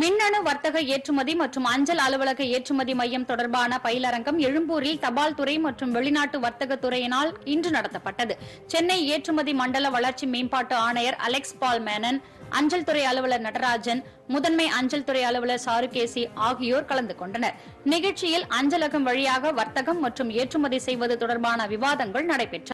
மின்னணு வர்த்தக ஏற்றுமதி மற்றும் அஞ்சல் அலுவலக ஏற்றுமதி மையம் தொடர்பான பயிலரங்கம் எழும்பூரில் தபால் துறை மற்றும் வெளிநாட்டு வர்த்தக துறையினால் இன்று நடத்தப்பட்டது. சென்னை ஏற்றுமதி மண்டல வளர்ச்சி மேம்பாட்டு ஆணையர் அலெக்ஸ் பால் மேனன் அஞ்சல் துறை அலுவலர் நடராஜன் முதன்மை அஞ்சல் துறை அலுவலர் சாருகேசி ஆகியோர் கலந்து கொண்டனர். நிகழ்ச்சியில் அஞ்சலகம் வழியாக வர்த்தகம் மற்றும் ஏற்றுமதி செய்வது தொடர்பான விவாதங்கள் நடைபெற்றன.